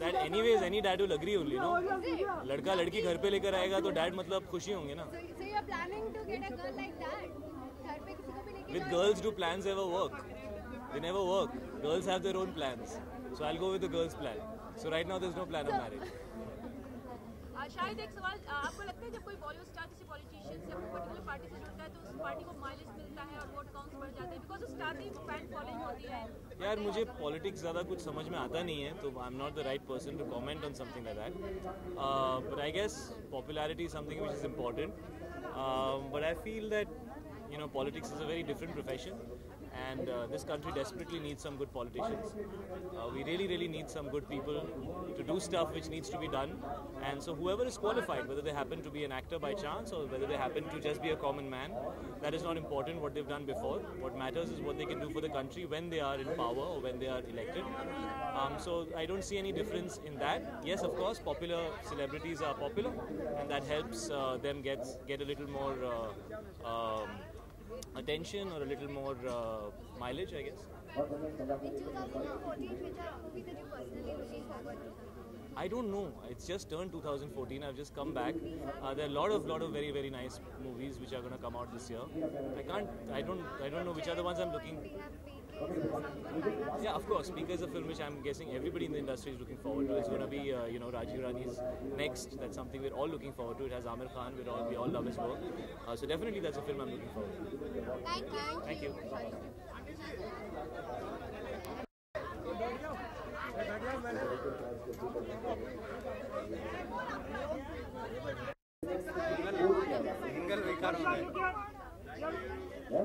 Dad anyways any dad will agree only no लड़का लड़की घर पे लेकर आएगा तो डैड मतलब खुशी होंगे ना? With girls do plan work they never work girls have their own plans so I go with girls plan so right now there no plan of marriage शायद एक सवाल आपको लगता है जब कोई बॉलीवुड स्टार किसी पॉलिटिशियन से अपनी पर्टिकुलर पार्टी से जुड़ता है तो उस पार्टी को माइलेज मिलता है और वोट बढ़ जाते हैं? बिकॉज़ उस फ़ैन फॉलोइंग होती है। यार, मुझे पॉलिटिक्स ज़्यादा कुछ समझ में आता नहीं है तो I am not the right person to comment on something like that but I guess popularity is something which is important but I feel that you know politics is a very different profession. And uh, this country desperately needs some good politicians. Uh, we really really need some good people to do stuff which needs to be done. And so whoever is qualified whether they happen to be an actor by chance or whether they happen to just be a common man that is not important what they've done before. What matters is what they can do for the country when they are in power or when they are elected. Um, so i don't see any difference in that. Yes of course popular celebrities are popular and that helps uh, them get get a little more uh, um, attention or a little more uh, mileage, I guess. In 2014, which are movie that you personally to? I don't know. It's just turned 2014. I've just come back. Uh, there are a lot of lot of very very nice movies which are going to come out this year. I can't. I don't. I don't know which are the ones I'm looking. Yeah, of course. Because a film which I'm guessing everybody in the industry is looking forward to. It's going to be, uh, you know, Rajiv Rani's next. That's something we're all looking forward to. It has Amir Khan. we all, we all love his work. Uh, so definitely that's a film I'm looking forward to. Thank you. Thank you. Thank you. Yeah?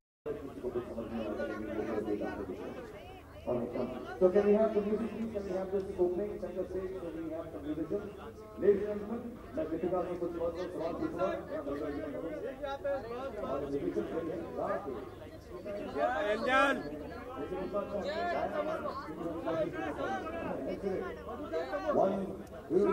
So can we have the music please? Can we have this opening center stage? Can we have some musicians? Ladies and gentlemen, मैं दीपिका से कुछ word सवाल पूछूंगा यहाँ बड़े बड़े हमारे musicians हैं रात के angel One, two,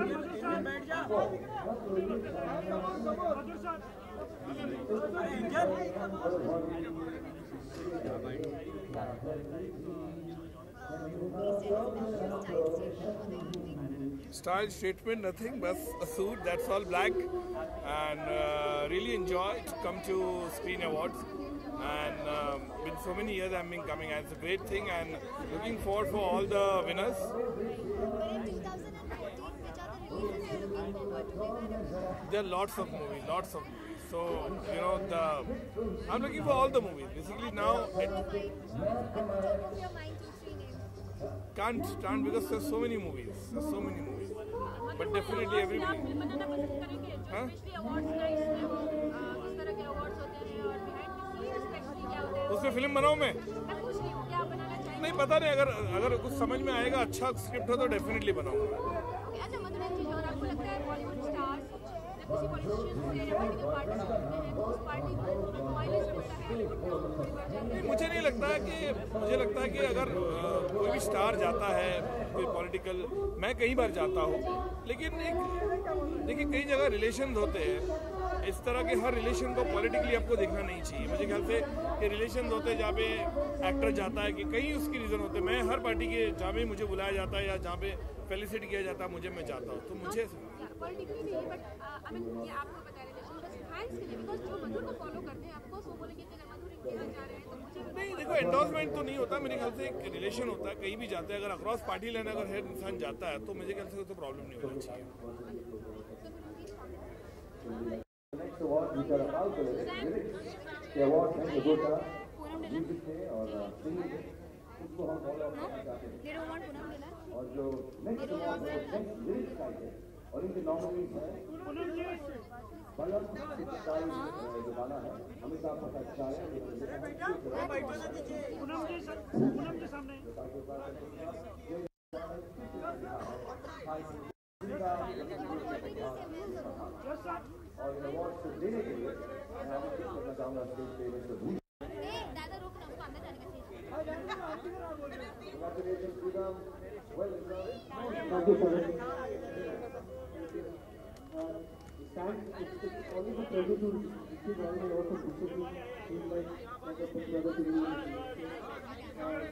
Style statement, nothing, but a suit, that's all black. And uh, really enjoy to come to Screen Awards. And um, been so many years I've been coming, and it's a great thing. And looking forward for all the winners. But in 2014, which are the releases you're looking forward to? There are lots of movies, lots of movies. So you know the, I'm looking for all the movies. Basically now it can't stand because there's so many movies. There's so many movies. But definitely specially क्या होता है? उसमें film बनाऊँ मैं। नहीं पता नहीं अगर अगर कुछ समझ में आएगा अच्छा स्क्रिप्ट हो तो डेफिनेटली बनाऊँगा। अच्छा मतलब एक चीज़ और आपको लगता है बॉलीवुड स्टार्स जब पार्टी तो मुझे नहीं लगता है कि, मुझे लगता है कि अगर कोई भी स्टार जाता है, कोई पॉलिटिकल, मैं कई बार जाता हूँ, लेकिन एक, देखिए कई जगह रिलेशन होते हैं, इस तरह के हर रिलेशन को पॉलिटिकली आपको देखना नहीं चाहिए। मुझे ख्याल से कि रिलेशन होते जहाँ पे एक्टर जाता है, कि कई उसकी रीज़न होते हैं। मैं हर पार्टी के, जहाँ भी मुझे बुलाया जाता है या जहाँ पे फेलिसिट किया जाता मुझे मैं जाता हूँ तो मुझे नहीं बट आई मीन ये आपको बता रहे थे बस फैंस के लिए बिकॉज़ जो मधुर को फॉलो करते हैं आपको वो बोलेंगे कि अगर मधुर इनके यहाँ जा रहे हैं तो मुझे भी नहीं देखो एंडोर्समेंट तो नहीं होता मेरे ख्याल से एक रिलेशन होता है कहीं भी जाते हैं अगर अक्रॉस पार्टी लेने अगर हर इंसान जाता है तो मुझे ख्याल से तो प्रॉब्लम नहीं होना चाहिए अवार्ड हैं और और जो नेक्स्ट अवार्ड और इनके नॉमिनीज हैं बलम जो गाना है अमिताभ भट्टाचार्य और इन अवार्ड्स को देने के लिए मैं आमंत्रित करना चाहूँगा स्टेज पे Thank you, sir. Uh, It's it's always a pleasure to receive all the awards from Bishop. He's like, like a brother to me. Uh,